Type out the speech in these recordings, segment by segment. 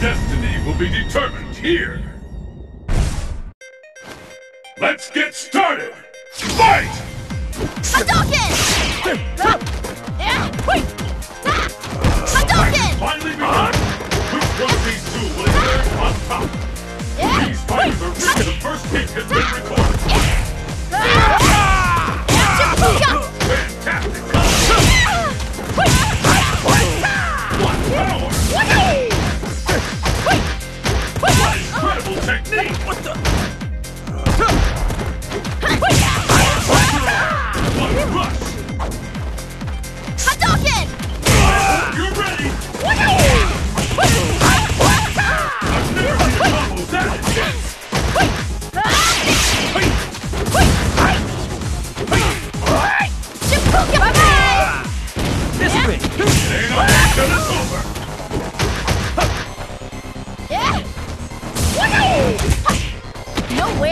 destiny will be determined here. Let's get started! Fight! Hadouken!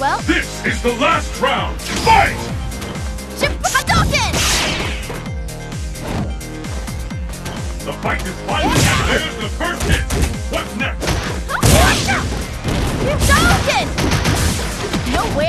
Well? This is the last round! Fight! The fight is finally yeah. There's the first hit! What's next? No way